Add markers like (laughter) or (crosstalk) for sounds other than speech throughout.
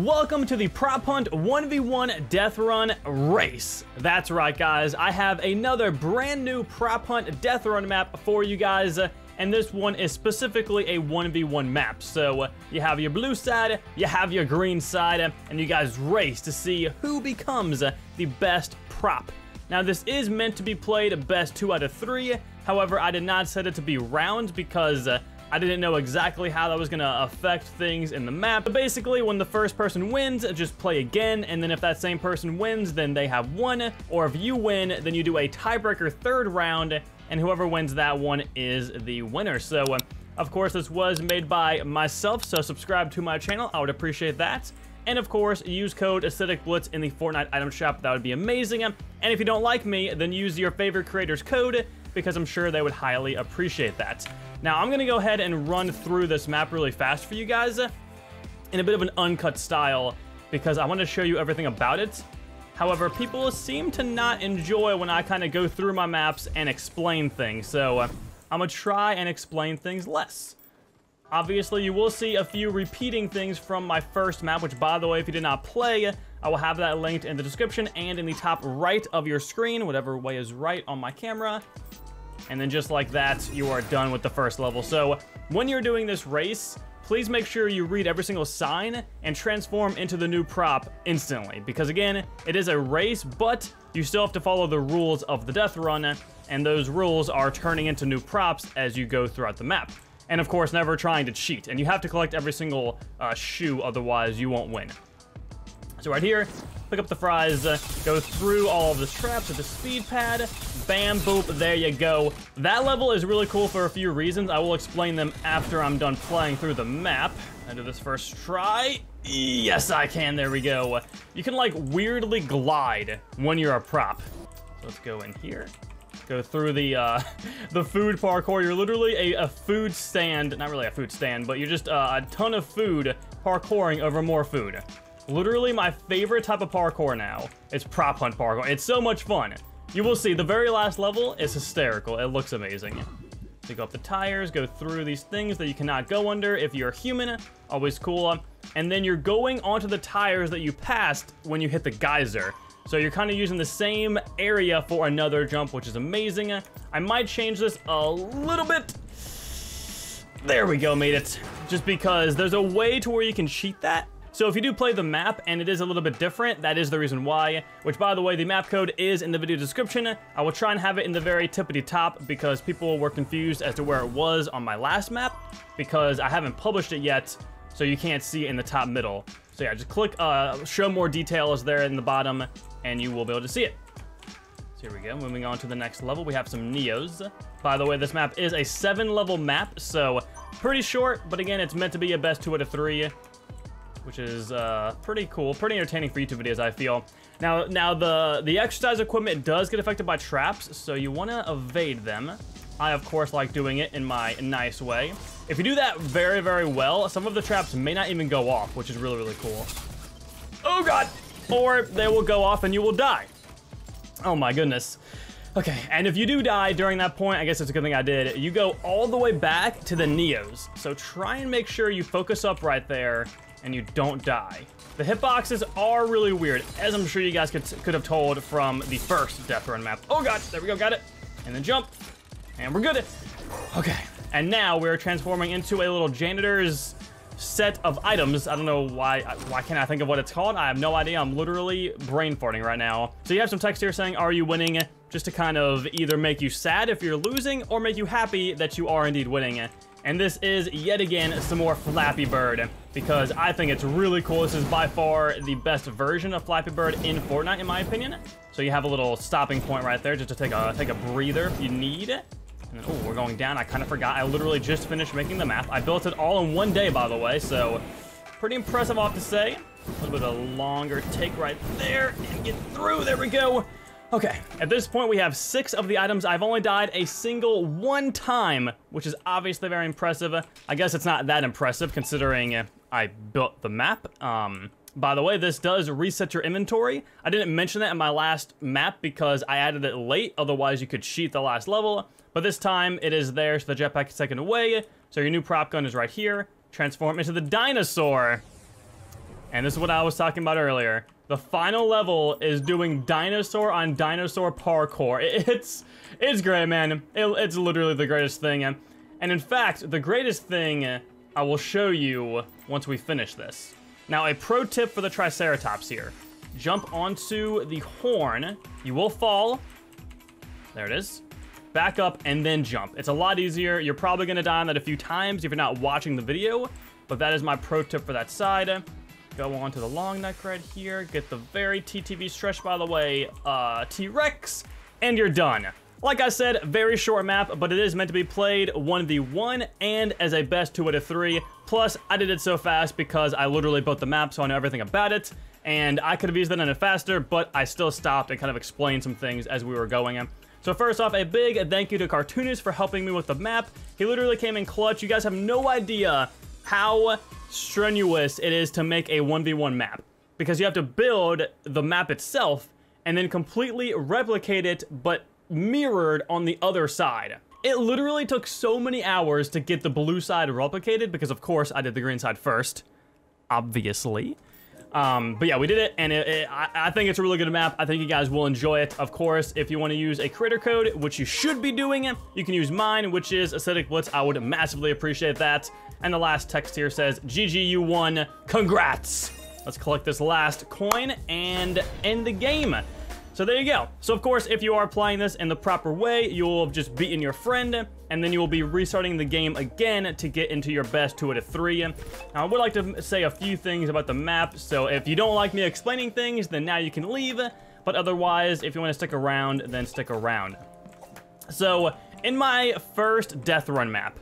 Welcome to the Prop Hunt 1v1 Death Run race. That's right, guys. I have another brand new Prop Hunt Death Run map for you guys, and this one is specifically a 1v1 map. So you have your blue side, you have your green side, and you guys race to see who becomes the best prop. Now, this is meant to be played best two out of three. However, I did not set it to be rounds because I didn't know exactly how that was to affect things in the map. But basically, when the first person wins, just play again, and then if that same person wins, then they have won. Or if you win, then you do a tiebreaker third round, and whoever wins that one is the winner. So, uh, of course, this was made by myself, so subscribe to my channel. I would appreciate that. And of course, use code Acidic Blitzz in the Fortnite item shop. That would be amazing. And if you don't like me, then use your favorite creator's code because I'm sure they would highly appreciate that. Now, I'm going to go ahead and run through this map really fast for you guys in a bit of an uncut style because I want to show you everything about it. However, people seem to not enjoy when I kind of go through my maps and explain things, so uh, I'm going to try and explain things less. Obviously, you will see a few repeating things from my first map, which, by the way, if you did not play, I will have that linked in the description and in the top right of your screen, whatever way is right on my camera. And then just like that, you are done with the first level. So when you're doing this race, please make sure you read every single sign and transform into the new prop instantly. Because again, it is a race, but you still have to follow the rules of the death run, and those rules are turning into new props as you go throughout the map. And of course, never trying to cheat. And you have to collect every single uh, shoe, otherwise you won't win. So right here, pick up the fries, uh, go through all of the traps with the speed pad, bam, boop, there you go. That level is really cool for a few reasons. I will explain them after I'm done playing through the map. Do this first try. Yes, I can, there we go. You can like weirdly glide when you're a prop. So let's go in here go through the uh, (laughs) the food parkour. You're literally a, a, food stand, not really a food stand, but you're just uh, a ton of food parkouring over more food. Literally my favorite type of parkour now is prop hunt parkour. It's so much fun. You will see, the very last level is hysterical. It looks amazing. So you go up the tires, go through these things that you cannot go under if you're human. Always cool. And then you're going onto the tires that you passed when you hit the geyser. So you're kind of using the same area for another jump, which is amazing. I might change this a little bit. There we go, made it. Just because there's a way to where you can cheat that, so if you do play the map and it is a little bit different, that is the reason why, which by the way, the map code is in the video description. I will try and have it in the very tippity top because people were confused as to where it was on my last map because I haven't published it yet, so you can't see it in the top middle. So yeah, just click uh, show more details there in the bottom and you will be able to see it. So here we go, moving on to the next level, we have some Neos. By the way, this map is a seven level map, so pretty short, but again, it's meant to be a best two out of three which is uh, pretty cool, pretty entertaining for YouTube videos, I feel. Now, now the, the exercise equipment does get affected by traps, so you want to evade them. I, of course, like doing it in my nice way. If you do that very, very well, some of the traps may not even go off, which is really, really cool. Oh, God! Or they will go off and you will die. Oh, my goodness. Okay, and if you do die during that point, I guess it's a good thing I did, you go all the way back to the Neos. So try and make sure you focus up right there and you don't die. The hitboxes are really weird, as I'm sure you guys could, could have told from the first Death Run map. Oh god, there we go, got it. And then jump, and we're good. Okay, and now we're transforming into a little janitor's set of items. I don't know why, why can't I think of what it's called? I have no idea, I'm literally brain farting right now. So you have some text here saying, are you winning? Just to kind of either make you sad if you're losing, or make you happy that you are indeed winning. And this is, yet again, some more Flappy Bird, because I think it's really cool. This is by far the best version of Flappy Bird in Fortnite, in my opinion. So you have a little stopping point right there, just to take a, take a breather if you need. And then, oh, we're going down. I kind of forgot. I literally just finished making the map. I built it all in one day, by the way, so pretty impressive, I'll have to say. A little bit of a longer take right there, and get through. There we go. Okay, at this point we have six of the items. I've only died a single one time, which is obviously very impressive. I guess it's not that impressive considering I built the map. Um, by the way, this does reset your inventory. I didn't mention that in my last map because I added it late, otherwise you could cheat the last level. But this time it is there, so the jetpack is taken away. So your new prop gun is right here. Transform into the dinosaur. And this is what I was talking about earlier. The final level is doing dinosaur on dinosaur parkour. (laughs) It's it's great, man. It, it's literally the greatest thing. And in fact, the greatest thing I will show you once we finish this. Now, a pro tip for the Triceratops here. Jump onto the horn. You will fall. There it is. Back up and then jump. It's a lot easier. You're probably going to die on that a few times if you're not watching the video. But that is my pro tip for that side. Go on to the long neck right here. Get the very TTV stretch, by the way, uh, T-Rex. And you're done. Like I said, very short map, but it is meant to be played 1v1 and as a best 2 out of 3. Plus, I did it so fast because I literally built the map, so I know everything about it. And I could have easily done it faster, but I still stopped and kind of explained some things as we were going. So first off, a big thank you to Cartoonist for helping me with the map. He literally came in clutch. You guys have no idea how strenuous it is to make a 1v1 map. Because you have to build the map itself and then completely replicate it, but mirrored on the other side. It literally took so many hours to get the blue side replicated because of course I did the green side first, obviously. Um, but yeah, we did it, and it, it, I, I, think it's a really good map. I think you guys will enjoy it. Of course, if you want to use a creator code, which you should be doing, you can use mine, which is Acidic Blitzz. I would massively appreciate that. And the last text here says, GG, you won. Congrats. Let's collect this last coin and end the game. So there you go. So of course, if you are playing this in the proper way, you'll have just beaten your friend, and then you will be restarting the game again to get into your best 2 out of 3. Now, I would like to say a few things about the map, so if you don't like me explaining things, then now you can leave, but otherwise, if you want to stick around, then stick around. So, in my first Death Run map,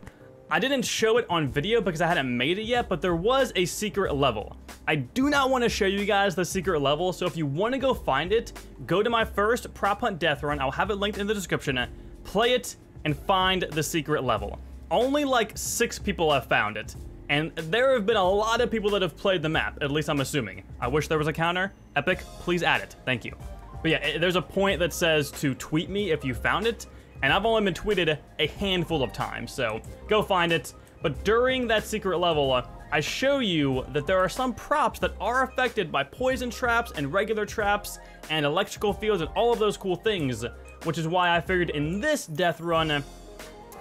I didn't show it on video because I hadn't made it yet, but there was a secret level. I do not want to show you guys the secret level, so if you want to go find it, go to my first Prop Hunt Death Run. I'll have it linked in the description. Play it and find the secret level. Only like six people have found it. And there have been a lot of people that have played the map, at least I'm assuming. I wish there was a counter. Epic, please add it. Thank you. But yeah, there's a point that says to tweet me if you found it and I've only been tweeted a handful of times, so go find it. But during that secret level, uh, I show you that there are some props that are affected by poison traps and regular traps and electrical fields and all of those cool things, which is why I figured in this death run,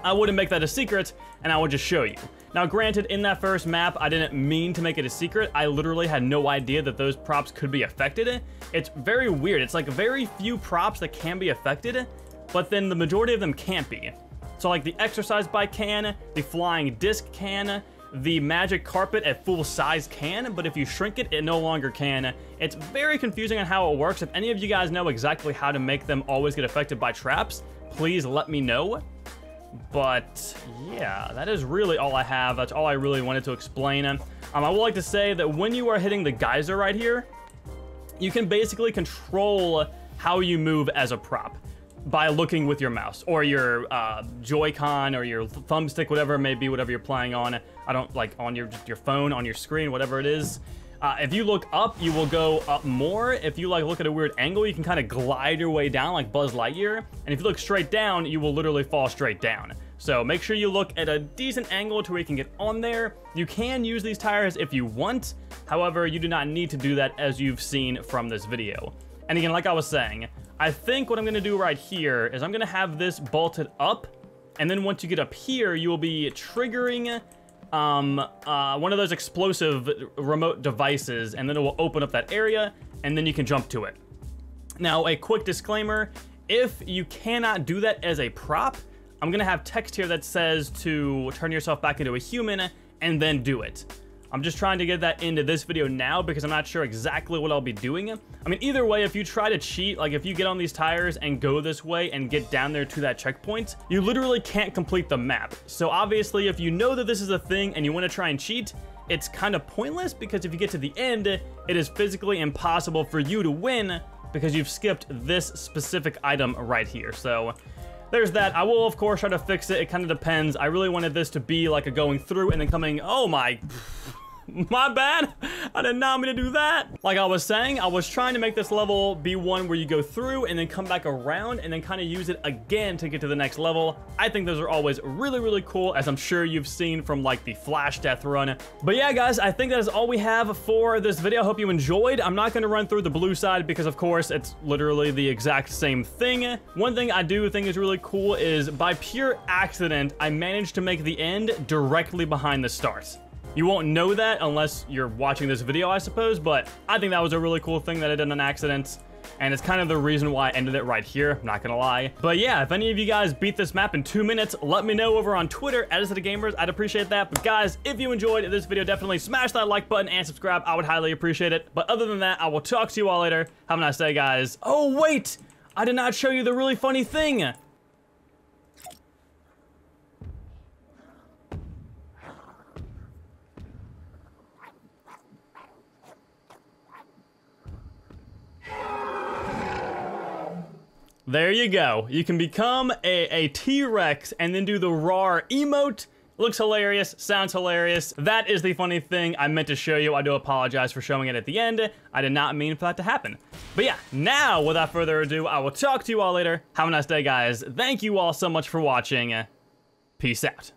I wouldn't make that a secret, and I would just show you. Now, granted, in that first map, I didn't mean to make it a secret. I literally had no idea that those props could be affected. It's very weird. It's like very few props that can be affected, but then the majority of them can't be. So like the exercise bike can, the flying disc can, the magic carpet at full size can, but if you shrink it, it no longer can. It's very confusing on how it works. If any of you guys know exactly how to make them always get affected by traps, please let me know. But yeah, that is really all I have. That's all I really wanted to explain. Um, I would like to say that when you are hitting the geyser right here, you can basically control how you move as a prop by looking with your mouse or your uh, Joy-Con or your thumbstick, whatever it may be, whatever you're playing on. I don't like on your your phone, on your screen, whatever it is. Uh, if you look up, you will go up more. If you like look at a weird angle, you can kind of glide your way down like Buzz Lightyear. And if you look straight down, you will literally fall straight down. So make sure you look at a decent angle to where you can get on there. You can use these tires if you want. However, you do not need to do that as you've seen from this video. And again, like I was saying, I think what I'm gonna do right here is I'm gonna have this bolted up, and then once you get up here, you will be triggering um, uh, one of those explosive remote devices, and then it will open up that area, and then you can jump to it. Now, a quick disclaimer, if you cannot do that as a prop, I'm gonna have text here that says to turn yourself back into a human and then do it. I'm just trying to get that into this video now because I'm not sure exactly what I'll be doing. I mean, either way, if you try to cheat, like if you get on these tires and go this way and get down there to that checkpoint, you literally can't complete the map. So obviously, if you know that this is a thing and you want to try and cheat, it's kind of pointless because if you get to the end, it is physically impossible for you to win because you've skipped this specific item right here. So there's that. I will, of course, try to fix it. It kind of depends. I really wanted this to be like a going through and then coming, oh my... (laughs) My bad. I did not mean to do that. Like I was saying, I was trying to make this level be one where you go through and then come back around and then kind of use it again to get to the next level. I think those are always really, really cool, as I'm sure you've seen from like the Flash Death Run. But yeah, guys, I think that is all we have for this video. I hope you enjoyed. I'm not going to run through the blue side because, of course, it's literally the exact same thing. One thing I do think is really cool is by pure accident, I managed to make the end directly behind the start. You won't know that unless you're watching this video, I suppose, but I think that was a really cool thing that I did on accident. And it's kind of the reason why I ended it right here, I'm not gonna lie. But yeah, if any of you guys beat this map in two minutes, let me know over on Twitter, at Gamers. I'd appreciate that. But guys, if you enjoyed this video, definitely smash that like button and subscribe. I would highly appreciate it. But other than that, I will talk to you all later. Have a nice day, guys. Oh, wait! I did not show you the really funny thing. There you go. You can become a, a T-Rex and then do the roar emote. Looks hilarious, sounds hilarious. That is the funny thing I meant to show you. I do apologize for showing it at the end. I did not mean for that to happen. But yeah, now, without further ado, I will talk to you all later. Have a nice day, guys. Thank you all so much for watching. Peace out.